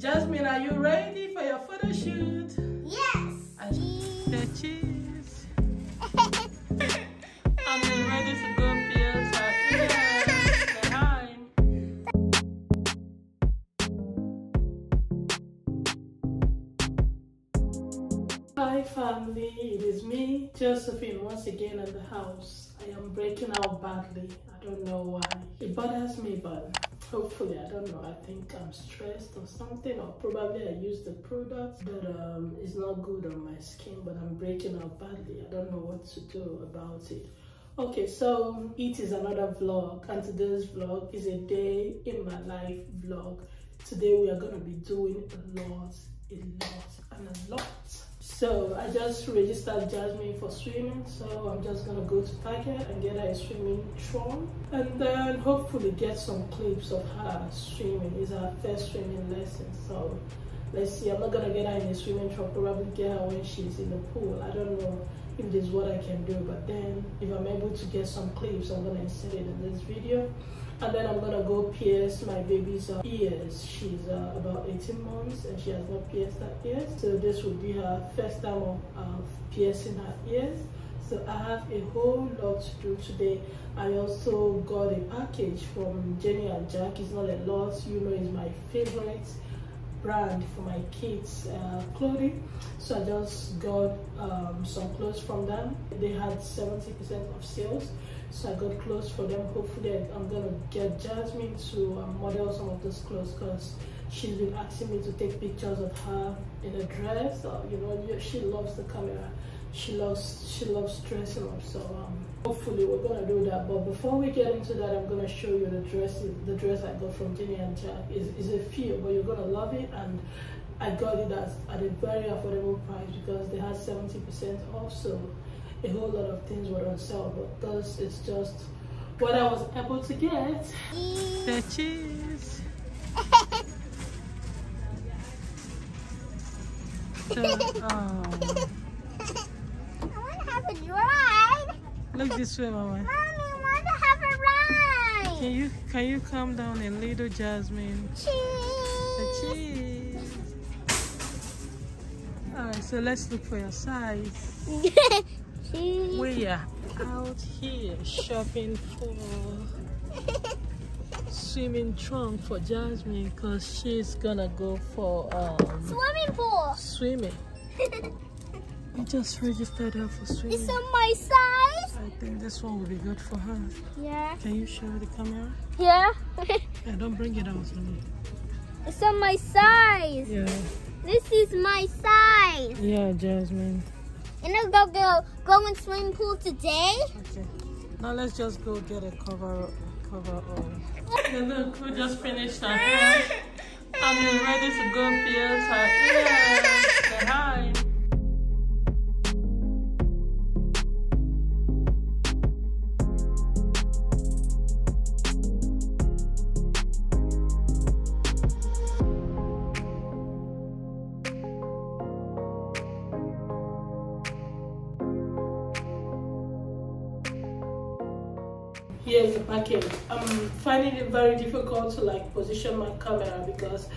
Jasmine, are you ready for your photo shoot? Yes. I say cheese. I'm ready to go pierce her ears. Hi. Hi family, it is me, Josephine, once again at the house. I am breaking out badly. I don't know why. It bothers me, but hopefully, I don't know. I think I'm stressed or something, or probably I used the product that um, is not good on my skin, but I'm breaking out badly. I don't know what to do about it. Okay, so it is another vlog, and today's vlog is a day in my life vlog. Today we are going to be doing a lot, a lot, and a lot. So I just registered Jasmine for swimming, so I'm just gonna go to Target and get her a swimming trunk, and then hopefully get some clips of her swimming. It's her first swimming lesson, so let's see. I'm not gonna get her in a swimming trunk. Probably get her when she's in the pool. I don't know if this is what I can do, but then if I'm able to get some clips, I'm gonna insert it in this video and then I'm gonna go pierce my baby's ears. She's uh, 18 months and she has not pierced her ears. So this will be her first time of piercing her ears. So I have a whole lot to do today. I also got a package from Janie and Jack. It's not a lot, you know, it's my favorite brand for my kids uh, clothing so i just got um, some clothes from them they had 70 percent of sales so i got clothes for them hopefully i'm gonna get jasmine to um, model some of those clothes because she's been asking me to take pictures of her in a dress uh, you know she loves the camera she loves she loves dressing up so um, hopefully we're gonna do that. But before we get into that i'm gonna show you the dress the dress i got from janie and jack. Is is a few but you're gonna love it and i got it at, at a very affordable price because they had 70 percent off so a whole lot of things were on sale. But this is just what i was able to get. The cheese so, oh. have a ride. Look this way, Mama. Mommy, I want to have a ride. Can you can you calm down a little, Jasmine? Cheese. The cheese. Alright, so let's look for your size. We are out here shopping for swimming trunk for Jasmine because she's gonna go for um Swimming pool. swimming. I just registered her for swimming. It's on my size. I think this one will be good for her. Yeah. Can you show the camera? Yeah. Yeah, don't bring it out me. it's on my size. Yeah. This is my size. Yeah, Jasmine. And I'll go go go in swimming pool today. Okay. Now let's just go get a cover cover on. And look, we just finished our hair. And we're ready to go pierce her ears. Here's package i'm finding it very difficult to like position my camera because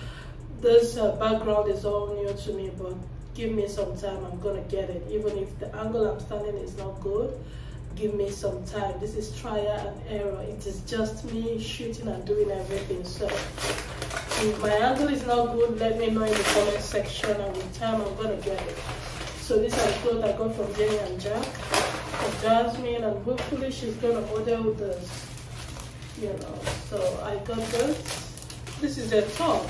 this uh, background is all new to me but give me some time i'm gonna get it. Even if the angle i'm standing is not good give me some time. This is trial and error. It is just me shooting and doing everything. So if my angle is not good let me know in the comment section and with time i'm gonna get it so these are the clothes i got from janie and jack. For Jasmine and hopefully she's gonna model this you know. So I got this. This is a top.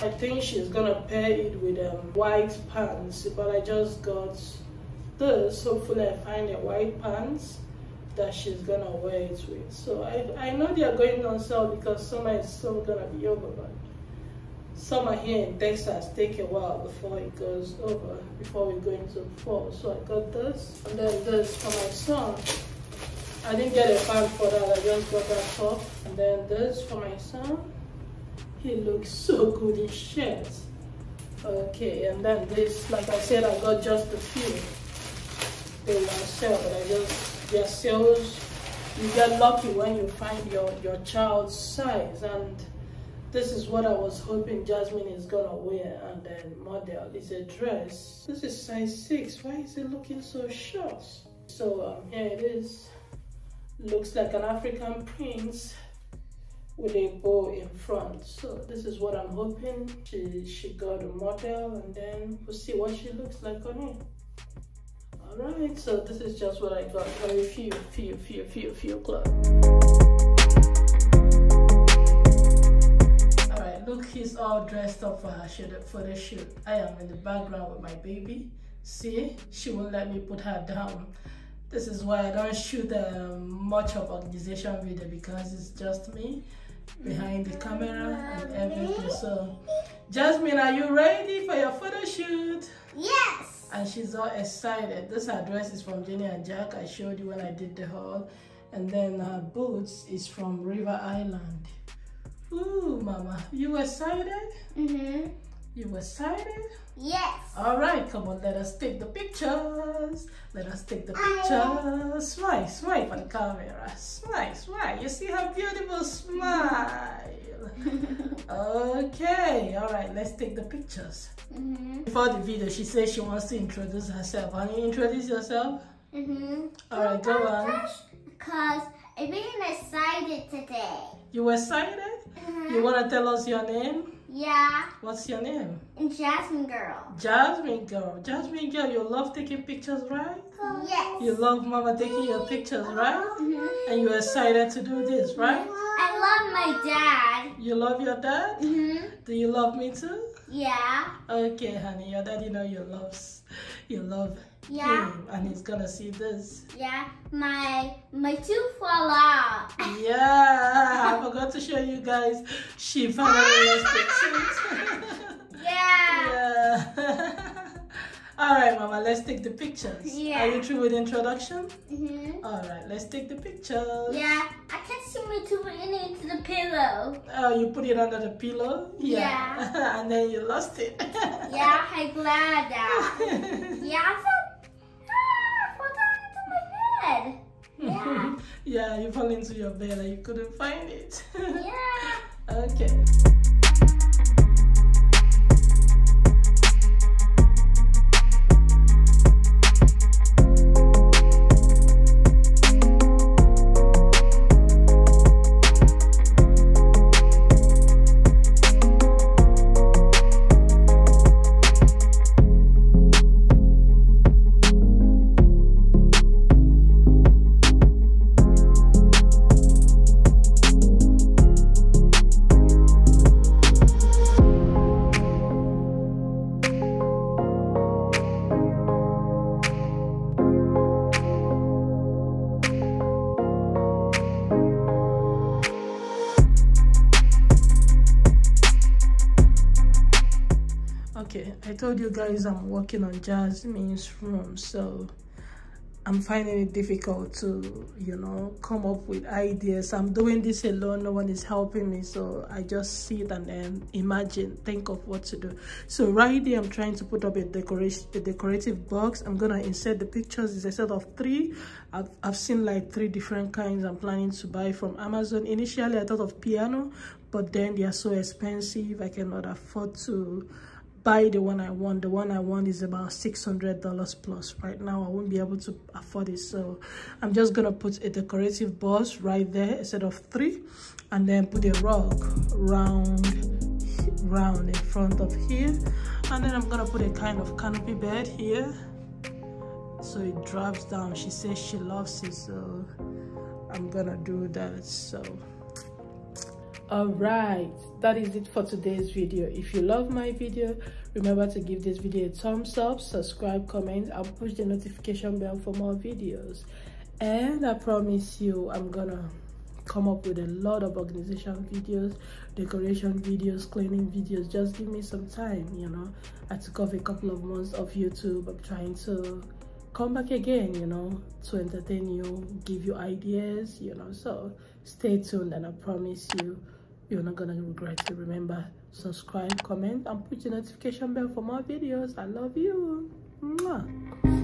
I think she's gonna pair it with um, white pants but I just got this. Hopefully I find a white pants that she's gonna wear it with. So I, I know they are going on sale because summer is still gonna be over but summer here in Texas take a while before it goes over, before we go into fall. So I got this, and then this for my son. I didn't get a pant for that, I just got that top. And then this for my son. He looks so good in shirts. Okay, and then this, like I said, I got just a few. They sale, but I just, their sales, you get lucky when you find your, your child's size. And this is what I was hoping Jasmine is gonna wear and then model is a dress. This is size 6. Why is it looking so short? So um, here it is. Looks like an African prince with a bow in front. So this is what I'm hoping. She, she got a model and then we'll see what she looks like on it. Alright, so this is just what I got. Very few, few, few, few, few clothes. Look he's all dressed up for her shoot, for the shoot. I am in the background with my baby. See? She won't let me put her down. This is why i don't shoot um, much of organization video because it's just me behind the camera and everything. So jasmine are you ready for your photo shoot? Yes. And she's all excited. This address is from janie and jack. I showed you when i did the haul. And then her boots is from river island Ooh, Mama, you excited? Mm-hmm. You excited? Yes. All right, come on, let us take the pictures. Let us take the pictures. Smile, smile the camera. Smile, smile. You see her beautiful smile. okay, all right, let's take the pictures. Mm -hmm. Before the video, she says she wants to introduce herself. Can you introduce yourself? Mm-hmm. All right, go on. Because I'm being excited today. You excited? -hmm. You want to tell us your name? Yeah. What's your name? Jasmine Girl. Jasmine Girl. Jasmine Girl, you love taking pictures, right? Yes. You love Mama taking your pictures, right? Mm -hmm. And you're excited to do this, right? I love my dad. You love your dad? Mm -hmm. Do you love me too? Yeah. Okay, honey. Your daddy know you loves you love yeah. him, and he's gonna see this. Yeah, my my tooth fell out. yeah, I forgot to show you guys. She finally lost the tooth. yeah. Yeah. All right, Mama, let's take the pictures. Yeah. Are you through with introduction? Mm-hmm. All right, let's take the pictures. Yeah, I can't see my tooth into the pillow. Oh, you put it under the pillow? Yeah. yeah. and then you lost it. yeah, I'm glad that. yeah, I ah, fell down into my bed. Yeah. yeah, you fell into your bed and you couldn't find it. yeah. Okay. I told you guys i'm working on jasmine's room so i'm finding it difficult to you know come up with ideas. I'm doing this alone no one is helping me so i just sit and then imagine think of what to do. So right here i'm trying to put up a decoration a decorative box. I'm gonna insert the pictures. It's a set of three. I've, I've seen like three different kinds i'm planning to buy from amazon. Initially i thought of piano but then they are so expensive i cannot afford to buy the one I want. The one I want is about $600 plus. Right now, I won't be able to afford it. So I'm just going to put a decorative boss right there instead of three. And then put a rug round, round in front of here. And then I'm going to put a kind of canopy bed here. So it drops down. She says she loves it. So I'm going to do that. So all right that is it for today's video if you love my video remember to give this video a thumbs up subscribe comment and push the notification bell for more videos. And i promise you i'm gonna come up with a lot of organization videos decoration videos cleaning videos. Just give me some time you know. I took off a couple of months of youtube. I'm trying to come back again you know to entertain you give you ideas you know. So stay tuned and i promise you you're not gonna regret it remember. Subscribe comment and put the notification bell for more videos. I love you. Mwah.